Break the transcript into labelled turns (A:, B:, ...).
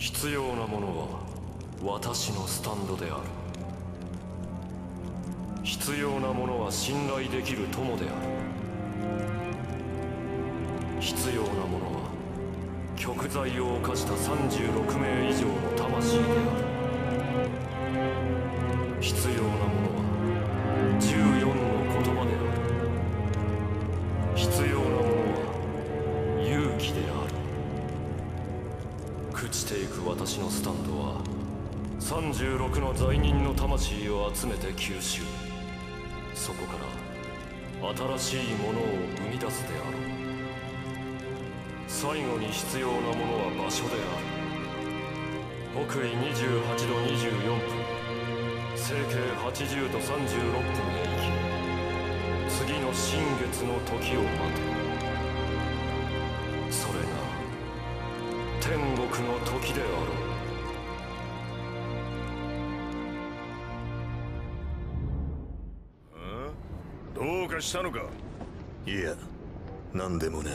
A: 必要なものは私のスタンドである。必要なものは信頼できる友である。必要なものは極罪を犯した36名以上の魂である。必要朽ちていく私のスタンドは36の罪人の魂を集めて吸収。そこから新しいものを生み出すであろう。最後に必要なものは場所である。北緯28度24分整形80度36分へ行き次の新月の時を待て。天国の時であろう。
B: どうかしたのか？
C: いや何でもね